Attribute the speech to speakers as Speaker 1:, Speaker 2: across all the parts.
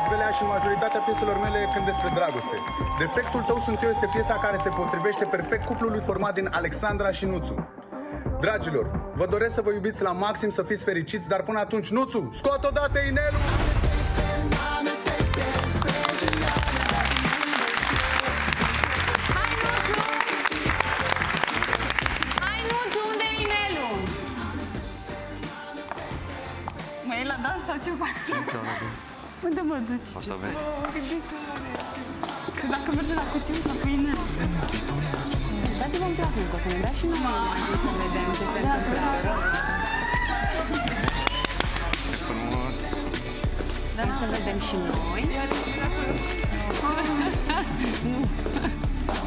Speaker 1: Alex Velea și în majoritatea pieselor mele când despre dragoste. Defectul tău sunt eu este piesa care se potrivește perfect cuplului format din Alexandra și Nuțu. Dragilor, vă doresc să vă iubiți la maxim, să fiți fericiți, dar până atunci, Nuțu, scot odată inelul!
Speaker 2: Hai, Nuțu! Hai, Nuțu, unde e inelul? Mă e la dans sau ceva? Unde mă duci?
Speaker 3: O să vezi.
Speaker 2: Că dacă merge la cutiu, să pui inel. Dați-vă un pic, o să ne dea și nouă imagini să vedem ce se întâmplă. Vrem să vedem și noi.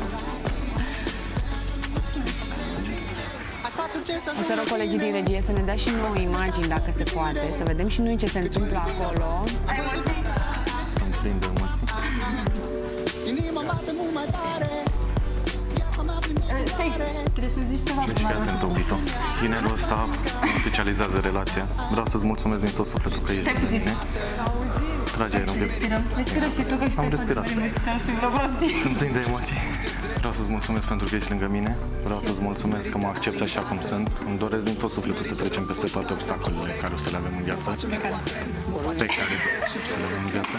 Speaker 2: O să rog colegii din regie să ne dea și nouă imagini, dacă se poate, să vedem și noi ce se întâmplă acolo.
Speaker 3: Sunt plin de emoții.
Speaker 2: Stai, trebuie să zici ceva
Speaker 3: Deci fii atent, Obito. Inelul ăsta oficializează relația. Vreau să-ți mulțumesc din tot sufletul că ești
Speaker 2: Stai
Speaker 3: lângă
Speaker 2: puțin.
Speaker 3: mine. Trage aer un pic.
Speaker 2: Respirăm. Respiră și tu că știi
Speaker 3: Am respirat.
Speaker 2: Să nu spui vreo prostie.
Speaker 3: Sunt plin de emoții. Vreau să-ți mulțumesc pentru că ești lângă mine. Vreau să-ți mulțumesc că mă accepti așa cum sunt. Îmi doresc din tot sufletul să trecem peste toate obstacolele care o să le avem în viață. Pe care să le avem în viață.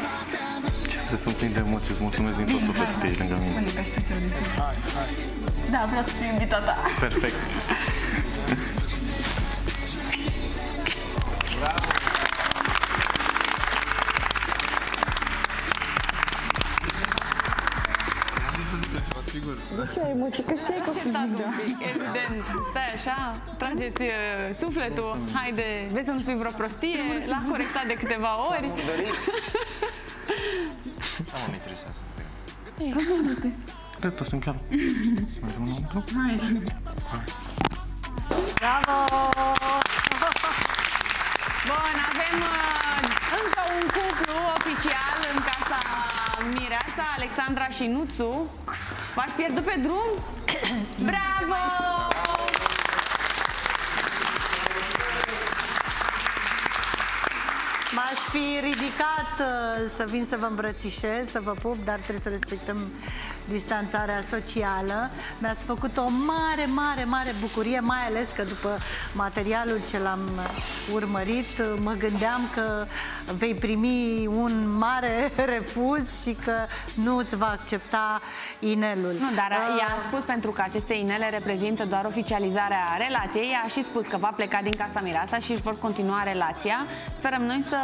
Speaker 3: Ce să sunt plin de emoții. Îți mulțumesc din tot sufletul că ești lângă mine.
Speaker 2: Spune că știu ce vrei să zici. Da, vreau să fiu iubita ta.
Speaker 3: Perfect.
Speaker 2: Ce ai emoții? Că știi că o să zic, da. Evident. Stai așa, trageți uh, sufletul. Haide, vezi să nu spui vreo prostie. L-a corectat de câteva ori.
Speaker 3: Am interesat. Dreptul, sunt chiar. Mergem înăuntru?
Speaker 2: Bravo! Bun, avem uh, încă un cuplu oficial în casa Mireasa, Alexandra și Nuțu. V-ați pierdut pe drum? Bravo!
Speaker 4: M-aș fi ridicat uh, să vin să vă îmbrățișez, să vă pup, dar trebuie să respectăm distanțarea socială. Mi-ați făcut o mare, mare, mare bucurie, mai ales că după materialul ce l-am urmărit, uh, mă gândeam că vei primi un mare refuz și că nu îți va accepta inelul.
Speaker 2: Nu, dar
Speaker 4: Uh,
Speaker 2: ea a spus pentru că aceste inele reprezintă doar oficializarea relației, ea a și spus că va pleca din casa Mireasa și își vor continua relația. Sperăm noi să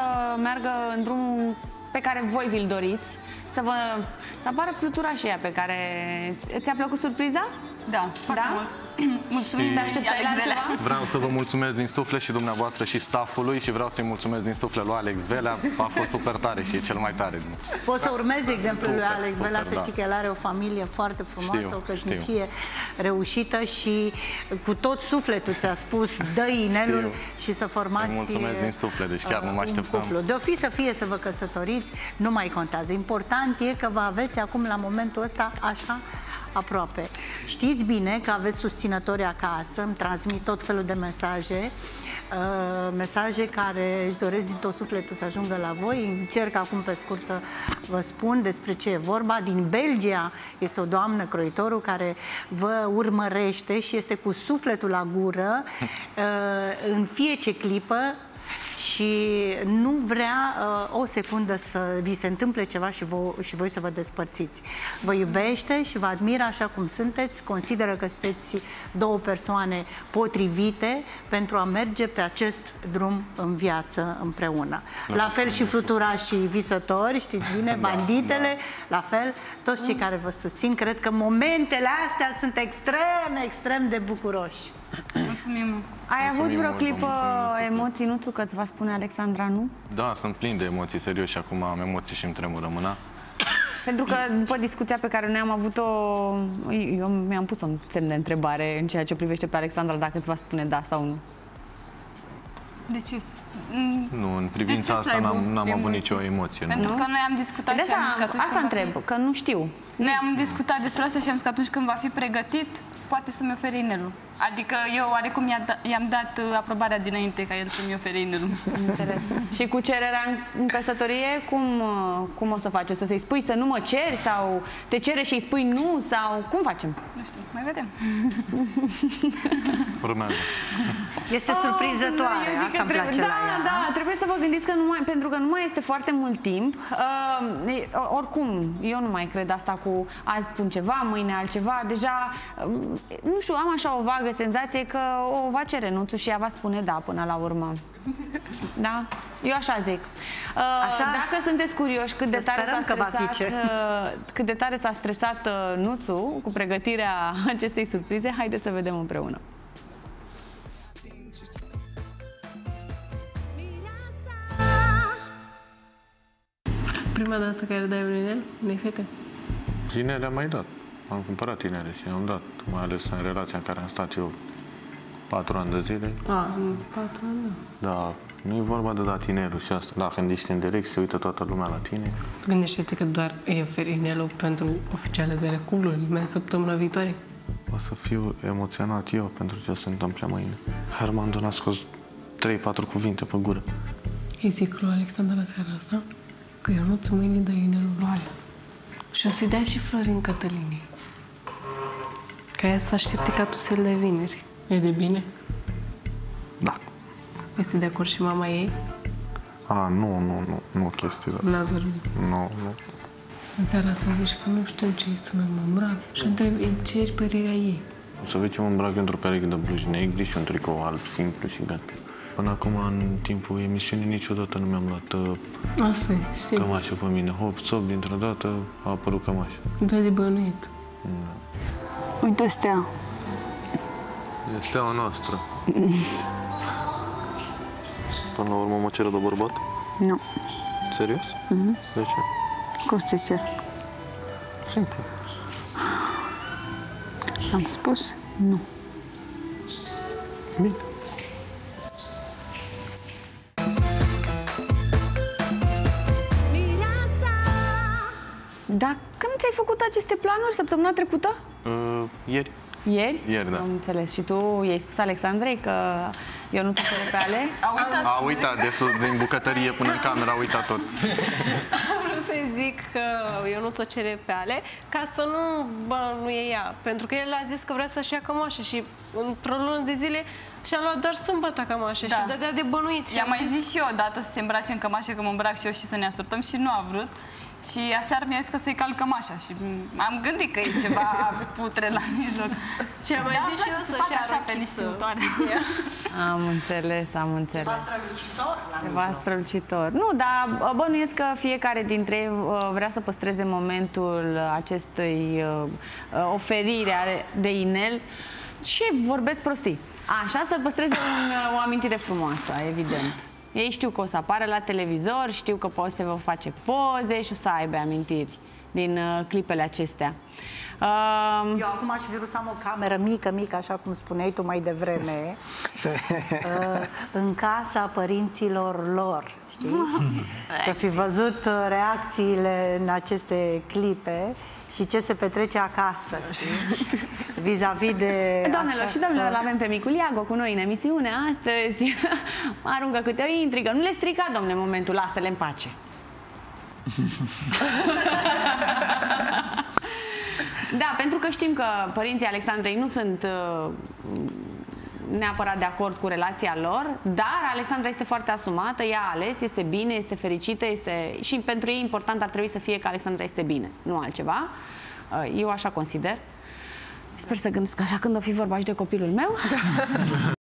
Speaker 2: meargă în drumul pe care voi vi-l doriți, să vă să apară flutura și ea pe care... Ți-a plăcut surpriza?
Speaker 5: Da, foarte
Speaker 2: Da?
Speaker 5: mult. Mulțumim,
Speaker 2: Te așteptai la ceva?
Speaker 3: Vreau să vă mulțumesc din suflet și dumneavoastră și staffului și vreau să-i mulțumesc din suflet lui Alex Velea. A fost super tare și e cel mai tare. din-
Speaker 4: Poți să urmezi exemplul lui
Speaker 3: Super,
Speaker 4: Alex
Speaker 3: super,
Speaker 4: Vela, să
Speaker 3: da.
Speaker 4: știi că el are o familie foarte frumoasă,
Speaker 3: Știu,
Speaker 4: o căsnicie reușită și cu tot sufletul ți-a spus, dă inelul
Speaker 3: Știu.
Speaker 4: și să formați
Speaker 3: Îi mulțumesc
Speaker 4: uh,
Speaker 3: din suflet, deci chiar nu mă
Speaker 4: un
Speaker 3: așteptam.
Speaker 4: cuplu. De o fi să fie să vă căsătoriți, nu mai contează. Important e că vă aveți acum la momentul ăsta așa aproape. Știți bine că aveți susținători acasă, îmi transmit tot felul de mesaje, uh, mesaje care își doresc din tot sufletul să ajungă la voi. Încerc acum pe scurt să vă spun despre ce e vorba. Din Belgia este o doamnă croitorul care vă urmărește și este cu sufletul la gură uh, în fiecare clipă și nu vrea uh, o secundă să vi se întâmple ceva și, vo- și voi să vă despărțiți. Vă iubește și vă admiră așa cum sunteți, consideră că sunteți două persoane potrivite pentru a merge pe acest drum în viață împreună. La fel și flutura și visători, știți bine, banditele, la fel, toți cei care vă susțin, cred că momentele astea sunt extrem, extrem de bucuroși.
Speaker 5: Mulțumim.
Speaker 2: Ai avut
Speaker 3: Mulțumim
Speaker 2: vreo
Speaker 3: mult, vă
Speaker 2: clipă
Speaker 3: mulțumim din suflet.
Speaker 2: emoții, Nuțu, că ți va spune Alexandra, nu?
Speaker 3: Da, sunt plin de emoții, serios, și acum am emoții și îmi tremură mâna.
Speaker 2: Pentru că după discuția pe care noi am avut-o, eu mi-am pus un semn de întrebare în ceea ce o privește pe Alexandra, dacă îți va spune da sau nu.
Speaker 5: De ce?
Speaker 3: Nu, în privința
Speaker 5: ce să
Speaker 3: asta
Speaker 5: aibă
Speaker 3: n-am, n-am avut
Speaker 5: emoții?
Speaker 3: nicio emoție. Nu.
Speaker 5: Pentru că noi am discutat
Speaker 2: De
Speaker 5: și am zis că
Speaker 2: asta,
Speaker 5: atunci
Speaker 2: asta
Speaker 5: când va
Speaker 2: întreb, că nu știu.
Speaker 5: Fi, noi am discutat despre asta și am zis că atunci când va fi pregătit, poate să-mi ofere inelul. Adică eu oarecum i-a da- i-am dat uh, aprobarea dinainte ca el să-mi ofere inelul.
Speaker 2: Înțeles. Și cu cererea în, în căsătorie, cum, uh, cum o să faci? Să-i spui să nu mă ceri sau te cere și îi spui nu sau cum facem?
Speaker 5: Nu știu, mai vedem.
Speaker 3: Urmează.
Speaker 4: Este surprinzătoare,
Speaker 2: Eu zic
Speaker 4: asta
Speaker 2: că
Speaker 4: îmi
Speaker 2: trebuie-
Speaker 4: place
Speaker 2: da,
Speaker 4: la ea.
Speaker 2: Da, trebuie să vă gândiți că nu mai, pentru că nu mai este foarte mult timp. Uh, e- oricum, eu nu mai cred asta cu azi pun ceva, mâine altceva. Deja, uh, nu știu, am așa o vagă senzație că o va cere renunțul și ea va spune da până la urmă. Da? Eu așa zic. Uh,
Speaker 4: Așa
Speaker 2: Dacă sunteți curioși cât de
Speaker 4: să
Speaker 2: tare
Speaker 4: sperăm
Speaker 2: s-a
Speaker 4: că va
Speaker 2: stresat,
Speaker 4: zice.
Speaker 2: uh, cât de tare s-a stresat uh, Nuțu cu pregătirea acestei surprize, haideți să vedem împreună.
Speaker 6: Prima dată care dai un inel unei fete?
Speaker 3: Inele am mai dat. Am cumpărat inele și am dat, mai ales în relația în care am stat eu patru ani de zile.
Speaker 6: A, în patru ani, da.
Speaker 3: Da, nu e vorba de dat inelul și asta. Dacă când ești în direct, se uită toată lumea la tine.
Speaker 6: Gândește-te că doar îi oferi inelul pentru oficializarea cuplului lumea săptămâna viitoare.
Speaker 3: O să fiu emoționat eu pentru ce se întâmplă mâine. Herman a scos 3-4 cuvinte pe gură.
Speaker 6: Îi zic lui Alexandra la seara asta că eu nu-ți mâine dă inelul lui Ale. Și o să-i dea și Florin Cătălinii. Ca ea să aștepte ca tu să-l dai vineri. E de bine?
Speaker 3: Da.
Speaker 6: Este de acord și mama ei?
Speaker 3: A, nu, nu, nu, nu chestii de
Speaker 6: N-ați vorbit.
Speaker 3: Nu, nu.
Speaker 6: În seara asta zici că nu știu ce să mă îmbrac și întreb, îi ceri părerea ei.
Speaker 3: O să vezi ce mă îmbrac într-o pereche de blugi negri și un tricou alb simplu și galben. Până acum, în timpul emisiunii, niciodată nu mi-am luat uh,
Speaker 6: Asta e, știi.
Speaker 3: cămașă pe mine. Hop, țop, dintr-o dată a apărut cămașa.
Speaker 6: Da de bănuit.
Speaker 2: Uite stea.
Speaker 3: E steaua noastră. Până la urmă mă cere de bărbat?
Speaker 2: Nu.
Speaker 3: Serios? Mm-hmm. De ce?
Speaker 2: Cum să te cer?
Speaker 3: Simplu.
Speaker 2: Am spus nu.
Speaker 3: Bine.
Speaker 2: Dar când ți-ai făcut aceste planuri? Săptămâna trecută?
Speaker 3: Uh, ieri.
Speaker 2: Ieri?
Speaker 3: Ieri, da.
Speaker 2: Am înțeles. Și tu i-ai spus Alexandrei că eu nu te cere pe ale?
Speaker 5: A uitat
Speaker 3: A uitat de sus, din bucătărie până în cameră, a uitat tot.
Speaker 7: Am vrut să-i zic că eu nu ți-o cere pe ale, ca să nu bănuie ea. Pentru că el a zis că vrea să-și ia cămașă și într-o lună de zile și-a luat doar sâmbătă cămașă
Speaker 5: Da.
Speaker 7: și dădea de bănuit. Și
Speaker 5: I-am
Speaker 7: am
Speaker 5: mai zis și eu odată să se îmbrace în cămașă, că mă îmbrac și eu și să ne asortăm și nu a vrut. Și aseară mi-a zis că să-i calc cămașa și m- am gândit că e ceva putre la mijloc.
Speaker 7: Și am mai
Speaker 5: Da,
Speaker 7: zis
Speaker 5: îmi
Speaker 7: și eu
Speaker 5: place să
Speaker 7: să-și
Speaker 5: fac așa
Speaker 7: arăt
Speaker 5: pe
Speaker 7: chip
Speaker 5: niște
Speaker 7: să-
Speaker 5: utoare.
Speaker 2: Am înțeles, am înțeles.
Speaker 4: strălucitor la
Speaker 2: Ceva strălucitor. Nu, dar bă, bănuiesc că fiecare dintre ei uh, vrea să păstreze momentul acestui uh, uh, oferire are- de inel și vorbesc prostii. Așa să păstreze un, uh, o amintire frumoasă, evident. Ei știu că o să apară la televizor, știu că poate să vă face poze și o să aibă amintiri din uh, clipele acestea. Uh,
Speaker 4: Eu acum aș fi vrut să am o cameră mică, mică, așa cum spuneai tu mai devreme, uh, în casa părinților lor, știi? Să fi văzut uh, reacțiile în aceste clipe și ce se petrece acasă, știi? Vis-a-vis de
Speaker 2: Doamnelor și domnilor, avem pe micul Iago cu noi în emisiune astăzi. Aruncă câte o intrigă. Nu le strica, domnule, momentul, lasă-le în pace. da, pentru că știm că părinții Alexandrei nu sunt uh, neapărat de acord cu relația lor, dar Alexandra este foarte asumată, ea a ales, este bine, este fericită, este... și pentru ei important ar trebui să fie că Alexandra este bine, nu altceva. Uh, Eu așa consider. Sper să gândesc așa când o fi vorba și de copilul meu.